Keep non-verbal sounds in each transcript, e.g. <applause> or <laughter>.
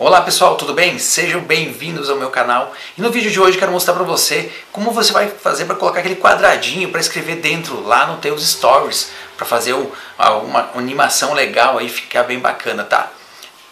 Olá pessoal, tudo bem? Sejam bem-vindos ao meu canal. E no vídeo de hoje quero mostrar para você como você vai fazer para colocar aquele quadradinho para escrever dentro lá no teus stories, para fazer uma animação legal aí, ficar bem bacana, tá?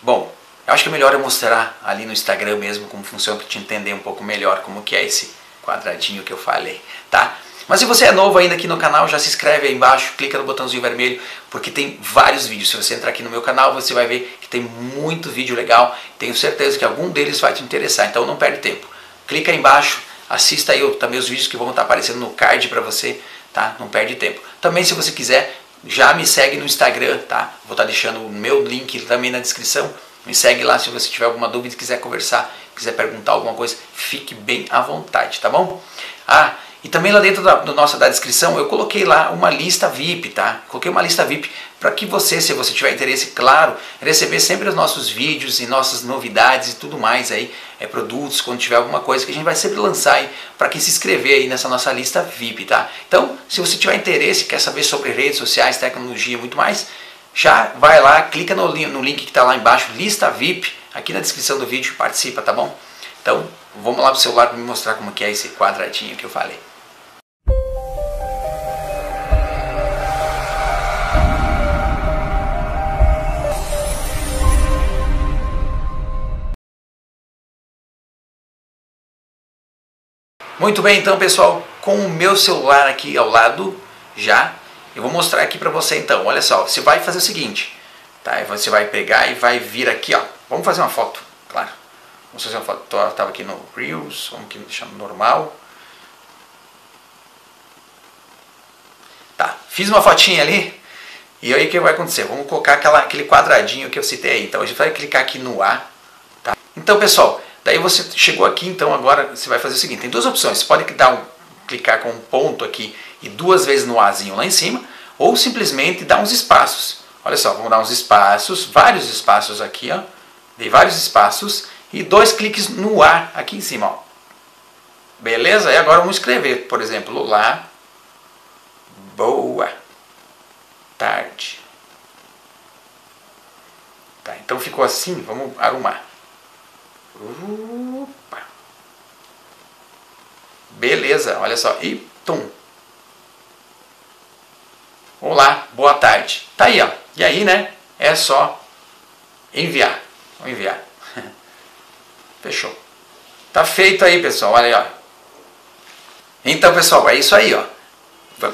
Bom, eu acho que é melhor eu mostrar ali no Instagram mesmo como funciona para te entender um pouco melhor como que é esse quadradinho que eu falei, tá? Mas se você é novo ainda aqui no canal, já se inscreve aí embaixo, clica no botãozinho vermelho, porque tem vários vídeos. Se você entrar aqui no meu canal, você vai ver que tem muito vídeo legal. Tenho certeza que algum deles vai te interessar, então não perde tempo. Clica aí embaixo, assista aí também os vídeos que vão estar aparecendo no card para você, tá? Não perde tempo. Também se você quiser, já me segue no Instagram, tá? Vou estar deixando o meu link também na descrição. Me segue lá se você tiver alguma dúvida, quiser conversar, quiser perguntar alguma coisa, fique bem à vontade, tá bom? Ah, e também lá dentro da, do nossa da descrição eu coloquei lá uma lista VIP, tá? Coloquei uma lista VIP para que você, se você tiver interesse, claro, receber sempre os nossos vídeos e nossas novidades e tudo mais aí, é, produtos, quando tiver alguma coisa que a gente vai sempre lançar aí para quem se inscrever aí nessa nossa lista VIP, tá? Então, se você tiver interesse, quer saber sobre redes sociais, tecnologia e muito mais, já vai lá, clica no, no link que está lá embaixo, lista VIP, aqui na descrição do vídeo, participa, tá bom? Então, vamos lá pro celular para me mostrar como que é esse quadradinho que eu falei. Muito bem, então pessoal, com o meu celular aqui ao lado, já, eu vou mostrar aqui para você então. Olha só, você vai fazer o seguinte, tá? Você vai pegar e vai vir aqui, ó. Vamos fazer uma foto, claro. Vamos fazer uma foto. Eu tava aqui no Reels, vamos aqui deixar normal. Tá, fiz uma fotinha ali. E aí o que vai acontecer? Vamos colocar aquela, aquele quadradinho que eu citei aí. Então a gente vai clicar aqui no A. Tá? Então pessoal, Daí você chegou aqui, então agora você vai fazer o seguinte, tem duas opções, você pode dar um, clicar com um ponto aqui e duas vezes no Azinho lá em cima, ou simplesmente dar uns espaços. Olha só, vamos dar uns espaços, vários espaços aqui, ó. Dei vários espaços e dois cliques no A aqui em cima, ó. Beleza? E agora vamos escrever, por exemplo, lá, boa tarde. Tá, então ficou assim, vamos arrumar. Opa. Beleza, olha só. E tum. Olá, boa tarde. Tá aí, ó. E aí, né? É só enviar. Vou enviar. <laughs> Fechou. Tá feito aí, pessoal. Olha aí, ó. Então, pessoal, é isso aí, ó.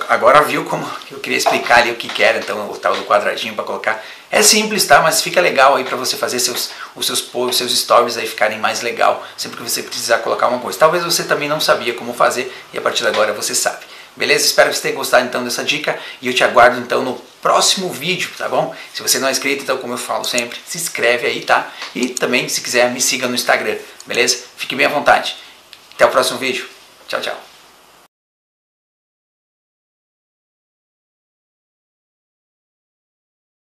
Agora viu como eu queria explicar ali o que, era, então o tal do quadradinho para colocar. É simples, tá? Mas fica legal aí para você fazer seus, os seus posts, seus stories aí ficarem mais legal, sempre que você precisar colocar uma coisa. Talvez você também não sabia como fazer e a partir de agora você sabe. Beleza? Espero que você tenha gostado então dessa dica e eu te aguardo então no próximo vídeo, tá bom? Se você não é inscrito, então como eu falo sempre, se inscreve aí, tá? E também, se quiser, me siga no Instagram, beleza? Fique bem à vontade. Até o próximo vídeo. Tchau, tchau.